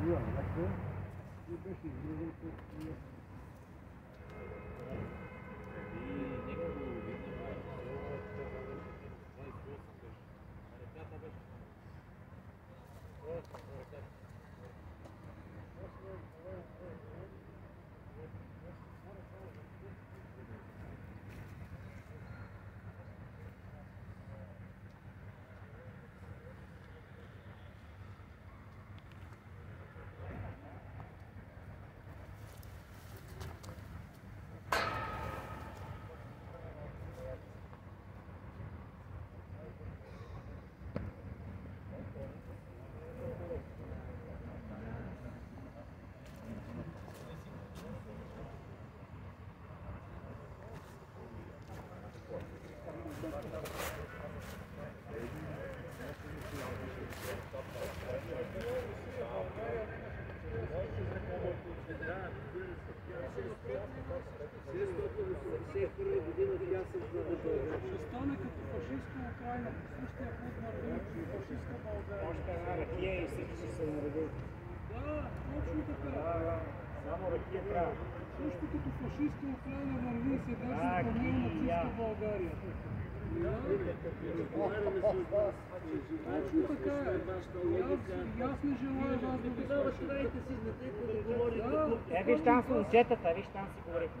Ще стане като фашистска Украина, същия клуб на фашистска България. Още една ракия и всички ще се наредят. Да, точно така. Само ракия трябва. Също като фашистска Украина върви сега Да, се променя Кия. нацистска България. Точно така е. И аз, и аз не желая вас да ви слушам. Да, Е, виж там са момчетата, виж там си говорите.